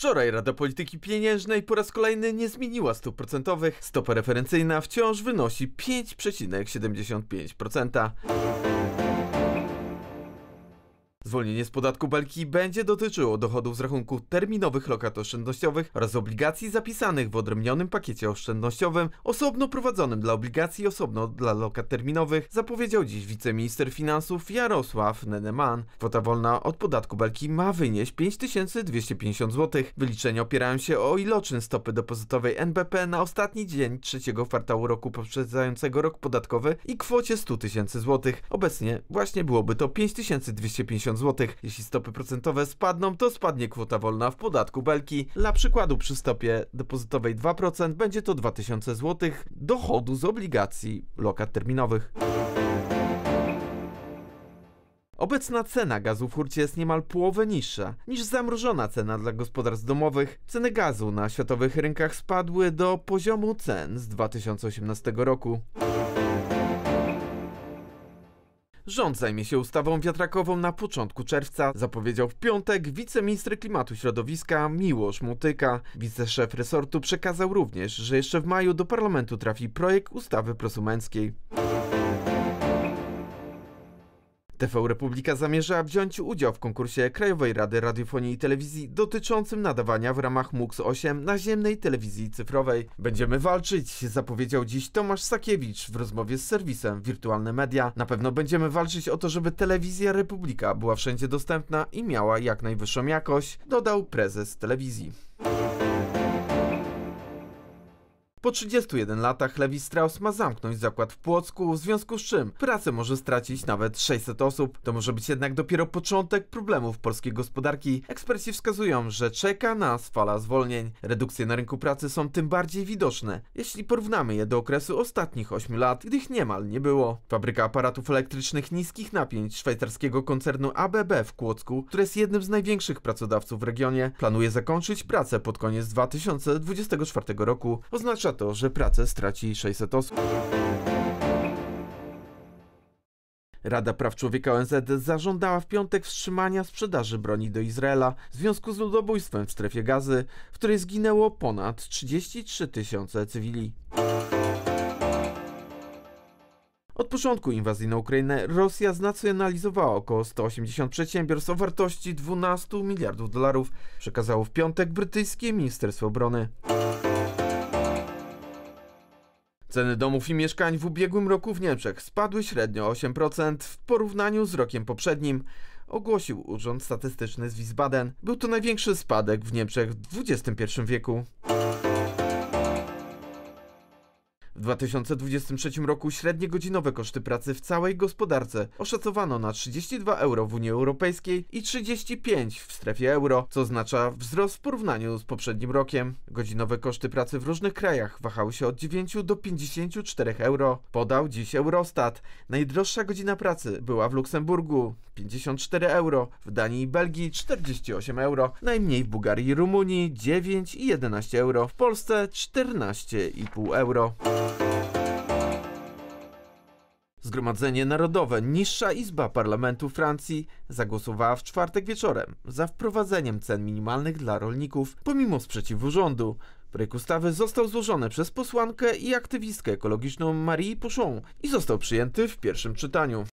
Wczoraj Rada Polityki Pieniężnej po raz kolejny nie zmieniła stóp procentowych. Stopa referencyjna wciąż wynosi 5,75%. Zwolnienie z podatku belki będzie dotyczyło dochodów z rachunku terminowych lokat oszczędnościowych oraz obligacji zapisanych w odrębnionym pakiecie oszczędnościowym, osobno prowadzonym dla obligacji, osobno dla lokat terminowych, zapowiedział dziś wiceminister finansów Jarosław Neneman. Kwota wolna od podatku belki ma wynieść 5250 zł. Wyliczenia opierają się o iloczyn stopy depozytowej NBP na ostatni dzień trzeciego kwartału roku poprzedzającego rok podatkowy i kwocie 100 tysięcy złotych. Obecnie właśnie byłoby to 5250 zł. Jeśli stopy procentowe spadną, to spadnie kwota wolna w podatku belki. Dla przykładu przy stopie depozytowej 2% będzie to 2000 zł dochodu z obligacji lokat terminowych. Obecna cena gazu w hurcie jest niemal połowę niższa niż zamrożona cena dla gospodarstw domowych. Ceny gazu na światowych rynkach spadły do poziomu cen z 2018 roku. Rząd zajmie się ustawą wiatrakową na początku czerwca, zapowiedział w piątek wiceminister klimatu i środowiska Miłosz Mutyka. Wiceszef resortu przekazał również, że jeszcze w maju do parlamentu trafi projekt ustawy prosumenckiej. TV Republika zamierza wziąć udział w konkursie Krajowej Rady Radiofonii i Telewizji dotyczącym nadawania w ramach MUX 8 naziemnej telewizji cyfrowej. Będziemy walczyć, zapowiedział dziś Tomasz Sakiewicz w rozmowie z serwisem Wirtualne Media. Na pewno będziemy walczyć o to, żeby telewizja Republika była wszędzie dostępna i miała jak najwyższą jakość, dodał prezes telewizji. Po 31 latach Lewi Strauss ma zamknąć zakład w Płocku, w związku z czym pracę może stracić nawet 600 osób. To może być jednak dopiero początek problemów polskiej gospodarki. Eksperci wskazują, że czeka nas fala zwolnień. Redukcje na rynku pracy są tym bardziej widoczne, jeśli porównamy je do okresu ostatnich 8 lat, gdy ich niemal nie było. Fabryka aparatów elektrycznych niskich napięć szwajcarskiego koncernu ABB w Kłodzku, który jest jednym z największych pracodawców w regionie, planuje zakończyć pracę pod koniec 2024 roku. Oznacza to, że pracę straci 600 osób. Rada Praw Człowieka ONZ zażądała w piątek wstrzymania sprzedaży broni do Izraela w związku z ludobójstwem w strefie gazy, w której zginęło ponad 33 tysiące cywili. Od początku inwazji na Ukrainę Rosja znacjonalizowała około 180 przedsiębiorstw o wartości 12 miliardów dolarów, przekazało w piątek brytyjskie Ministerstwo Obrony. Ceny domów i mieszkań w ubiegłym roku w Niemczech spadły średnio o 8% w porównaniu z rokiem poprzednim, ogłosił Urząd Statystyczny z Wiesbaden. Był to największy spadek w Niemczech w XXI wieku. W 2023 roku średnie godzinowe koszty pracy w całej gospodarce oszacowano na 32 euro w Unii Europejskiej i 35 w strefie euro, co oznacza wzrost w porównaniu z poprzednim rokiem. Godzinowe koszty pracy w różnych krajach wahały się od 9 do 54 euro. Podał dziś Eurostat. Najdroższa godzina pracy była w Luksemburgu 54 euro, w Danii i Belgii 48 euro, najmniej w Bułgarii i Rumunii 9 i 11 euro, w Polsce 14,5 euro. Zgromadzenie Narodowe, niższa izba parlamentu Francji, zagłosowała w czwartek wieczorem za wprowadzeniem cen minimalnych dla rolników, pomimo sprzeciwu rządu. Projekt ustawy został złożony przez posłankę i aktywistkę ekologiczną Marie Pochon i został przyjęty w pierwszym czytaniu.